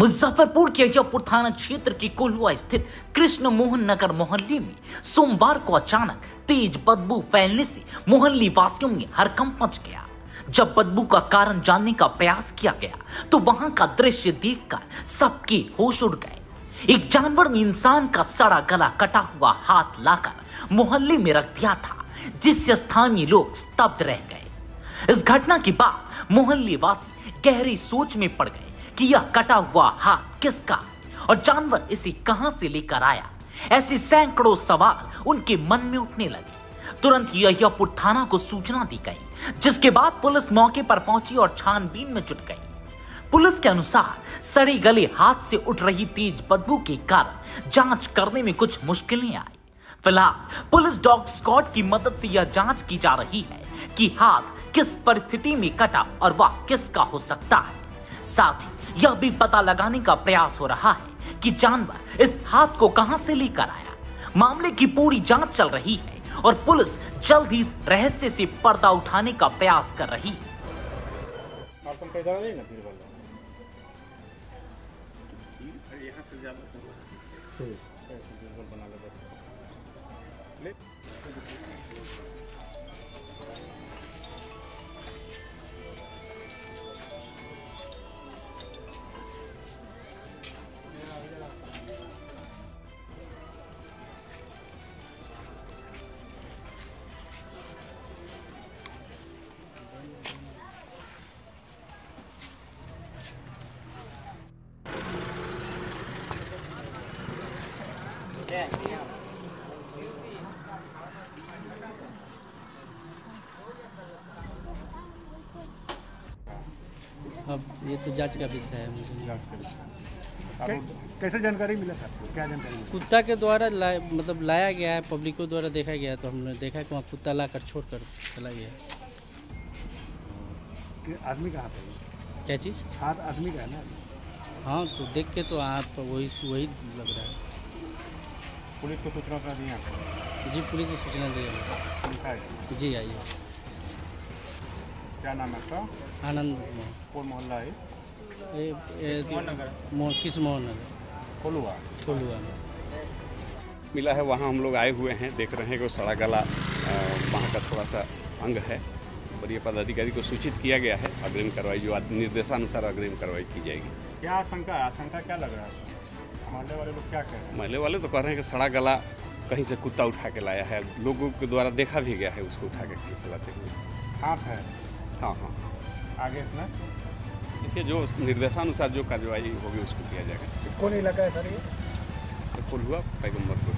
मुजफ्फरपुर के अय्यापुर थाना क्षेत्र के कोलुआ स्थित कृष्ण मोहन नगर मोहल्ले में सोमवार को अचानक तेज बदबू फैलने से मोहल्ले वासियों में हरकंप मच गया। जब बदबू का कारण जानने का प्रयास किया गया तो वहाँ का दृश्य देखकर सबके होश उड़ गए। एक जानवर ने इंसान का सड़ा गला कटा हुआ हाथ लाकर मोहल्ले में रख दिया था जिससे स्थानीय लोग स्तब्ध रह गए। इस घटना के बाद मोहल्ले वासी गहरी सोच में पड़ गए। यह कटा हुआ हाथ किसका? और जानवर इसे कहाँ से लेकर आया? ऐसे सैकड़ों सवाल उनके मन में उठने लगे। तुरंत अय्यापुर थाना को सूचना दी गई, जिसके बाद पुलिस मौके पर पहुँची और छानबीन में जुट गई। पुलिस के अनुसार, सड़े गले हाथ से उठ रही तेज बदबू के कारण जाँच करने में कुछ मुश्किलें आई। फ़िलहाल, पुलिस डॉग स्क्वाड की मदद से यह जाँच की जा रही है कि हाथ किस परिस्थिति में कटा और वह किसका हो सकता है। साथ ही यह भी पता लगाने का प्रयास हो रहा है कि जानवर इस हाथ को कहाँ से लेकर आया। मामले की पूरी जाँच चल रही है और पुलिस जल्द ही इस रहस्य से पर्दा उठाने का प्रयास कर रही है। आप तुम अब ये तो जाँच का विषय है मुझे जाँच कै- कैसे जानकारी मिला आपको क्या जानकारी मिली? कुत्ता के द्वारा लाए मतलब लाया गया है पब्लिक के द्वारा देखा गया तो हमने देखा कि वहाँ कुत्ता ला कर छोड़ कर चला गया आदमी कहाँ पे है? क्या चीज़? हाथ आदमी का है ना? हाँ तो देख के तो पर वही वही लग रहा है। पुलिस को सूचना कर दी जी पुलिस को सूचना दी है। जी आइए क्या नाम है आपका? आनंद कौन मोहल्ला है? किस मोहन नगर कोलुआ। कोलुआ। मिला है वहाँ हम लोग आए हुए हैं देख रहे हैं कि वो सड़ा गला वहाँ का थोड़ा सा अंग है और ये पदाधिकारी को सूचित किया गया है अग्रिम कार्रवाई जो निर्देशानुसार अग्रिम कार्रवाई की जाएगी। क्या आशंका है? आशंका क्या लग रहा है? मोहल्ले वाले लोग क्या कह? महल्ले वाले तो कह रहे हैं कि सड़ा गला कहीं से कुत्ता उठा के लाया है। लोगों के द्वारा देखा भी गया है उसको उठा के कहीं से लाते हुए। हाथ है? हाँ हाँ। आगे इसमें देखिए जो निर्देशानुसार जो कार्रवाई होगी उसको किया जाएगा। कौन इलाका है सर ये? तो कुल हुआ? पैगम्बरपुर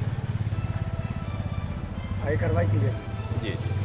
आगे कार्रवाई की जाएगी जी जी।